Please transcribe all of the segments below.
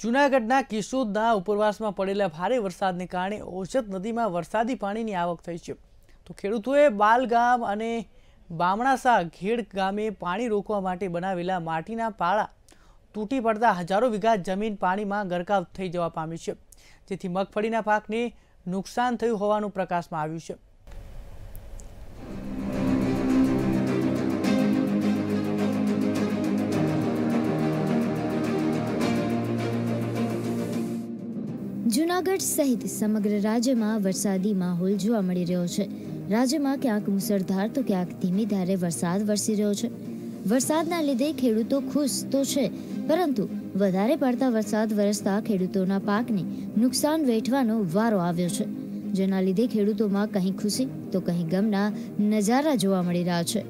જૂનાગઢના કિશોદના ઉપરવાસમાં પડેલા ભારે વરસાદને કારણે ઓજત નદીમાં વરસાદી પાણીની આવક થઈ છે. તો ખેડૂતોએ બાલગામ અને બામણાસા ઘેડ ગામે પાણી રોકવા માટે બનાવેલા માટીના પાળા તૂટી પડતા હજારો વીઘા જમીન પાણીમાં ગરકાવ થઈ જવા પામી છે. જેથી મગફળીના પાકને નુકસાન થયું હોવાનું પ્રકાશમાં આવ્યું છે. જૂનાગઢ સહિત સમગ્ર રાજ્યમાં વરસાદી માહોલ જોવા મળી રહ્યો છે. રાજ્યમાં ક્યાંક મુસળધાર તો ક્યાંક ધીમી ધારે વરસાદ વરસી રહ્યો છે. વરસાદના લીધે ખેડૂતો ખુશ તો છે, પરંતુ વધારે પડતા વરસાદ વરસતા ખેડૂતોના પાકને નુકસાન વેઠવાનો વારો આવ્યો છે. જેના લીધે ખેડૂતોમાં કંઈ ખુશી તો કંઈ ગમના નજારા જોવા મળી રહ્યા છે.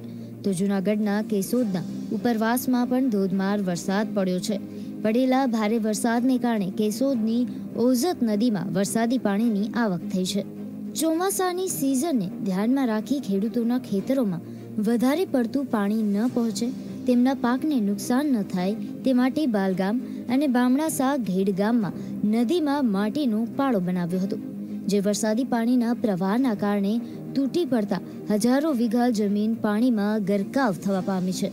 તો જૂનાગઢના કેસોદના ઉપરવાસમાં પણ ધોધમાર વરસાદ પડ્યો છે. પડેલા ભારે વરસાદને કારણે કેશોદની ઓઝત નદીમાં વરસાદી પાણીની આવક થઈ છે. ચોમાસાની સિઝનને ધ્યાનમાં રાખી ખેડૂતોના ખેતરોમાં વધારે પડતું પાણી ન પહોંચે, તેમના પાકને નુકસાન ન થાય, તે માટે બાલગામ અને બામણાસા ઘેડ ગામમાં નદીમાં માટીનો પાળો બનાવ્યો હતો, જે વરસાદી પાણીના પ્રવાહના કારણે તૂટી પડતા હજારો વીઘા જમીન પાણીમાં ગરકાવ થવા પામી છે,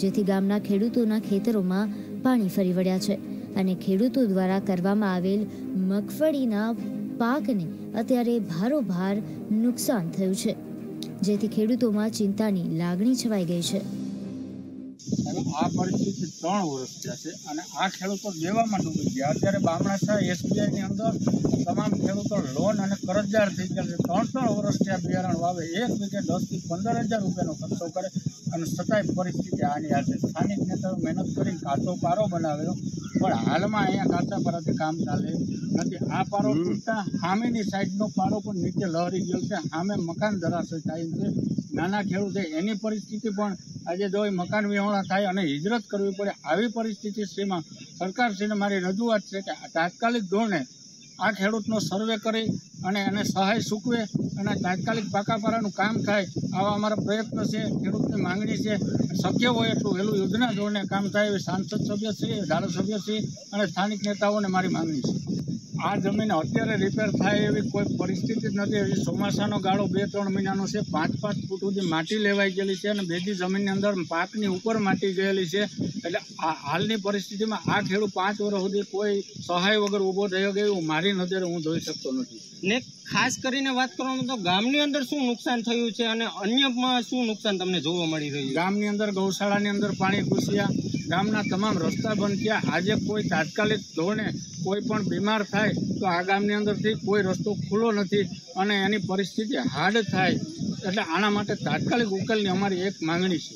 જેથી ગામના ખેડૂતોના ખેતરોમાં પાણી ફરી વળ્યા છે અને ખેડૂતો દ્વારા કરવામાં આવેલ મગફળીના પાકને અત્યારે ભારોભાર નુકસાન થયું છે. જેથી ખેડૂતોમાં ચિંતાની લાગણી છવાઈ ગઈ છે. આ પરિસ્થિતિ ત્રણ વર્ષ થયા છે અને આ ખેડૂતો દેવામાં ડૂબી ગયા અત્યારે બામણા શાહ એસબીઆઈની અંદર તમામ ખેડૂતો લોન અને કરજદાર થઈ ગયા છે. ત્રણ ત્રણ વર્ષથી આ બિયારણ વાવે. એક વીઘે દસથી પંદર હજાર રૂપિયાનો ખર્ચો કરે અને છતાંય પરિસ્થિતિ આની આ છે. સ્થાનિક નેતાઓ મહેનત કરીને કાચો પારો બનાવેલો પણ હાલમાં અહીંયા કાચા પરાથી કામ ચાલે નથી. આ પારો તૂટતા સામેની સાઈડનો પારો પણ નીચે લહરી ગયો છે. સામે મકાન ધરાશય થાય છે. નાના ખેડૂતે એની પરિસ્થિતિ પણ આજે જો મકાન વિહોણા થાય અને હિજરત કરવી પડે આવી પરિસ્થિતિ શ્રીમાં સરકારશ્રીને મારી રજૂઆત છે કે આ તાત્કાલિક ધોરણે આ ખેડૂતનો સર્વે કરી અને એને સહાય સૂકવે અને તાત્કાલિક પાકાપારાનું કામ થાય આવા અમારા પ્રયત્ન છે, ખેડૂતની માંગણી છે. શક્ય હોય એટલું વહેલું યોજના ધોરણે કામ થાય એવી સાંસદ સભ્ય છે, ધારાસભ્ય છે અને સ્થાનિક નેતાઓને મારી માંગણી છે. આ જમીન અત્યારે રિપેર થાય એવી કોઈ પરિસ્થિતિ જ નથી. એવી ચોમાસાનો ગાળો બે ત્રણ મહિનાનો છે. પાંચ પાંચ ફૂટ સુધી માટી લેવાઈ ગયેલી છે અને બેજી જમીનની અંદર પાકની ઉપર માટી ગયેલી છે. એટલે આ હાલની પરિસ્થિતિમાં આ ખેડૂત પાંચ વર્ષ સુધી કોઈ સહાય વગર ઊભો થયો ગયો એવું મારી નજરે હું જોઈ શકતો નથી. ને ખાસ કરીને વાત કરવામાં તો ગામની અંદર શું નુકસાન થયું છે અને અન્યમાં શું નુકસાન તમને જોવા મળી રહ્યું ગામની અંદર ગૌશાળાની અંદર પાણી ઘૂસ્યા ગામના તમામ રસ્તા બંધ થયા. આજે કોઈ તાત્કાલિક ધોરણે કોઈ પણ બીમાર થાય તો આ ગામની અંદરથી કોઈ રસ્તો ખુલ્લો નથી અને એની પરિસ્થિતિ હાર્ડ થાય. એટલે આના માટે તાત્કાલિક ઉકેલની અમારી એક માંગણી છે.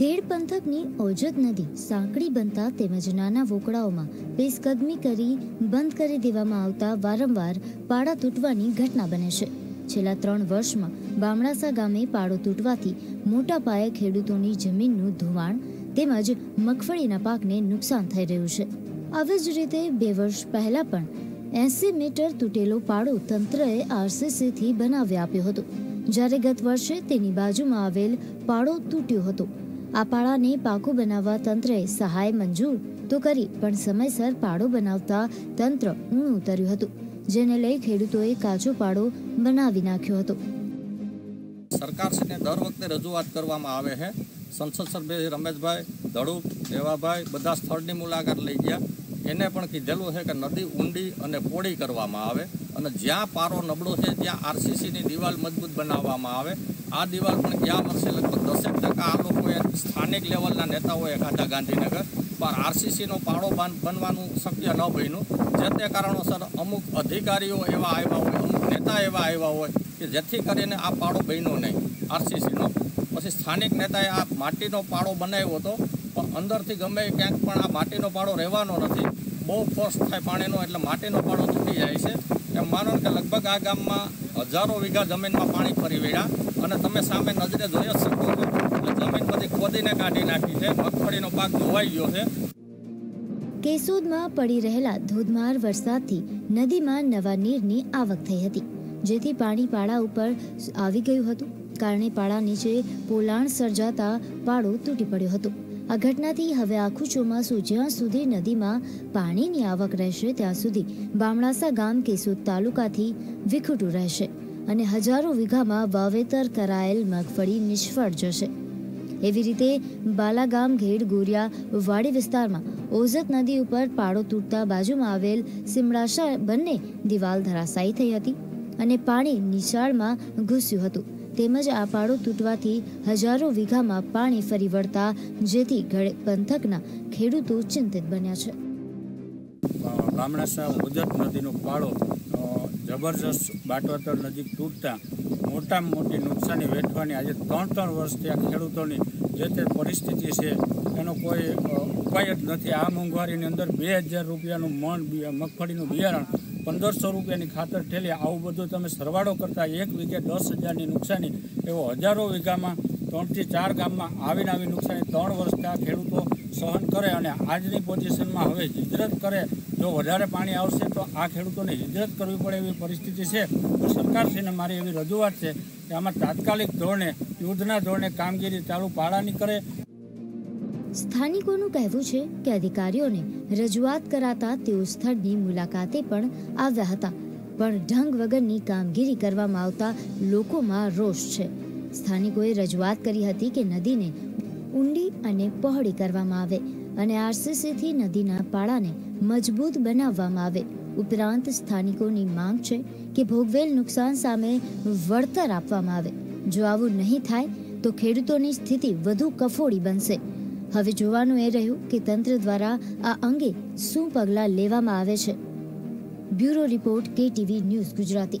ઘેડ પંથકની ઓજત નદી સાંકડી બનતા તેમજ નાના વોકળાઓમાં બેસકદમી કરી બંધ કરી દેવામાં આવતા વારંવાર પાડા તૂટવાની ઘટના બને છે. છેલ્લા ત્રણ વર્ષમાં બામણાસા ગામે પાડો તૂટવાથી મોટા પાયે ખેડૂતોની જમીનનું ધોવાણ તેમજ મગફળીના પાકને નુકસાન થઈ રહ્યું છે. આવી જ રીતે બે વર્ષ પહેલા પણ એસી મીટર તૂટેલો પાડો તંત્રએ આરસીસીથી બનાવી આપ્યો હતો. જ્યારે ગત વર્ષે તેની બાજુમાં આવેલ પાડો તૂટ્યો હતો. આ પાળાને પાકું બનાવવા તંત્રએ સહાય મંજૂર તો કરી, પણ સમયસર પાડો બનાવતા તંત્ર ઊણું ઉતર્યું હતું, જેને લઈ ખેડૂતોએ કાચો પાડો બનાવી નાખ્યો હતો. સરકારશ્રીને દર વખતે રજૂઆત કરવામાં આવે છે સંસદ સભ્ય રમેશભાઈ ધડુક દેવાભાઈ બધા સ્થળની મુલાકાત લઈ ગયા. એને પણ કીધેલું છે કે નદી ઊંડી અને પોળી કરવામાં આવે અને જ્યાં પારો નબળો છે ત્યાં આરસીસીની દિવાલ મજબૂત બનાવવામાં આવે. આ દિવાલ પણ ગયા વર્ષે લગભગ દસેક ટકા આ લોકોએ સ્થાનિક લેવલના નેતાઓએ ખાધા ગાંધીનગર. પણ આરસીસીનો પાળો બનવાનું શક્ય ન બન્યું. જે તે કારણોસર અમુક અધિકારીઓ એવા આવ્યા હોય, અમુક નેતા એવા આવ્યા હોય કે જેથી કરીને આ પાળો બન્યો નહીં. આરસીસીનો પછી સ્થાનિક નેતાએ આ માટીનો પાળો બનાવ્યો હતો. પણ અંદરથી ગમે ક્યાંક પણ આ માટીનો પાળો રહેવાનો નથી. બહુ ફોર્સ થાય પાણીનો, એટલે માટીનો પાળો તૂટી જાય છે. એમ માનો કે લગભગ આ ગામમાં હજારો વીઘા જમીનમાં પાણી ફરી વળ્યા અને તમે સામે નજરે જોઈ જ શકો છો જમીન બધી ખોદીને કાઢી નાખી છે. મગફળીનો પાક ધોવાઈ ગયો છે. કેશોદમાં પડી રહેલા ધોધમાર વરસાદથી નદીમાં નવા નીરની આવક થઈ હતી, જેથી પાણી પાળા ઉપર આવી ગયું હતું. કારણે પાળા નીચે પોલાણ સર્જાતા પાળો તૂટી પડ્યો હતો. આ ઘટનાથી હવે આખું ચોમાસું જ્યાં સુધી નદીમાં પાણીની આવક રહેશે, ત્યાં સુધી બામણાસા ગામ કેશોદ તાલુકાથી વિખૂટું રહેશે અને હજારો વીઘામાં વાવેતર કરાયેલ મગફળી નિષ્ફળ જશે. એવી રીતે બાલાગામ, ઘેડ, ગોરિયા, વાડી વિસ્તારમાં ઓઝત નદી ઉપર પાડો તૂટતા બાજુમાં આવેલ સિમડાશા બંને દિવાલ ધરાશાયી થઈ હતી. અને પાણી નિશાળમાં ઘૂસ્યું હતું. તેમજ આ પાડો તૂટવાથી હજારો વીઘામાં પાણી ફરી વળતા, જેથી પંથકના ખેડૂતો ચિંતિત બન્યા છે. ગામડાસા ઉજત નદીનો પાળો જબરજસ્ત બાટવાતર નજીક તૂટતા મોટામાં મોટી નુકસાની વેઠવાની આજે ત્રણ ત્રણ વર્ષથી આ ખેડૂતોની જે તે પરિસ્થિતિ છે, એનો કોઈ ઉપાય જ નથી. આ મોંઘવારીની અંદર બે હજાર રૂપિયાનું મણ મગફળીનું બિયારણ પંદરસો રૂપિયાની ખાતર ઠેલી. આવું બધું તમે સરવાળો કરતાં એક વીઘે દસ હજારની નુકસાની. એવો હજારો વીઘામાં ત્રણથી ચાર ગામમાં આવીને આવી નુકસાની. ત્રણ વર્ષથી આ ખેડૂતો સહન કરે અને આજની પોઝિશનમાં હવે હિજરત કરે. જો વધારે પાણી આવશે તો આ ખેડૂતોને હિજરત કરવી પડે એવી પરિસ્થિતિ છે. તો સરકારશ્રીને મારી એવી રજૂઆત છે કે આમાં તાત્કાલિક ધોરણે, યુદ્ધના ધોરણે કામગીરી ચાલુ પાળાની કરે. સ્થાનિકોનું કહેવું છે કે અધિકારીઓને રજૂઆત કરાતા તેઓ સ્થળની મુલાકાતે પણ આવ્યા હતા. પણ ઢંગ વગરની કામગીરી કરવામાં આવતા લોકોમાં રોષ છે. સ્થાનિકોએ રજૂઆત કરી હતી કે નદીને ઊંડી અને પહોળી કરવામાં આવે અને આરસીસીથી નદીના પાળાને મજબૂત બનાવવામાં આવે. ઉપરાંત સ્થાનિકોની માંગ છે કે ભોગવેલ નુકસાન સામે વળતર આપવામાં આવે. જો આવું નહીં થાય, તો ખેડૂતોની સ્થિતિ વધુ કફોડી બનશે. હવે જોવાનું એ રહ્યું કે તંત્ર દ્વારા આ અંગે શું પગલાં લેવામાં આવે છે? બ્યુરો રિપોર્ટ કે ટીવી ન્યૂઝ ગુજરાતી.